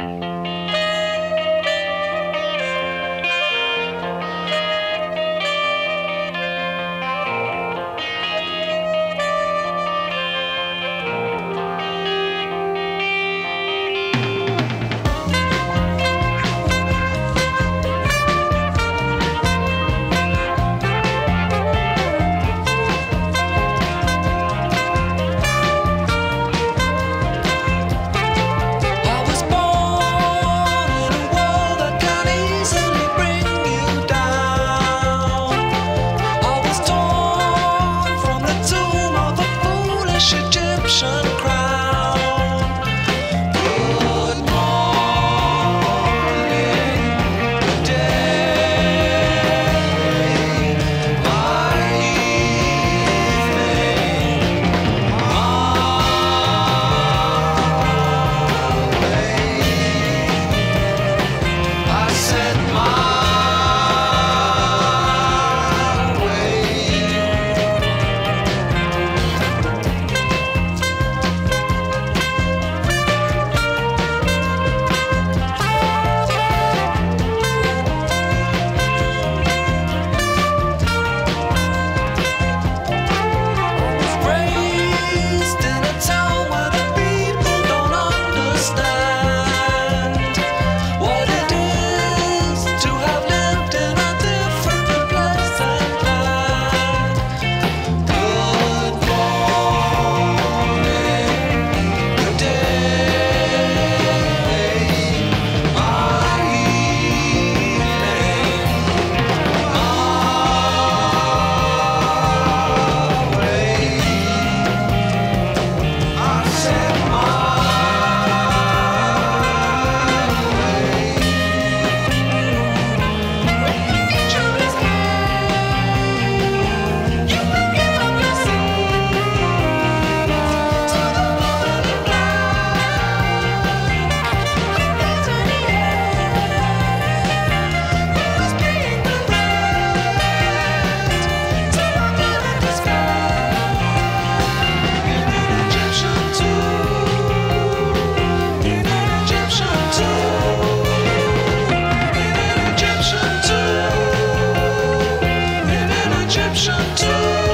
Bye. Egyptian too.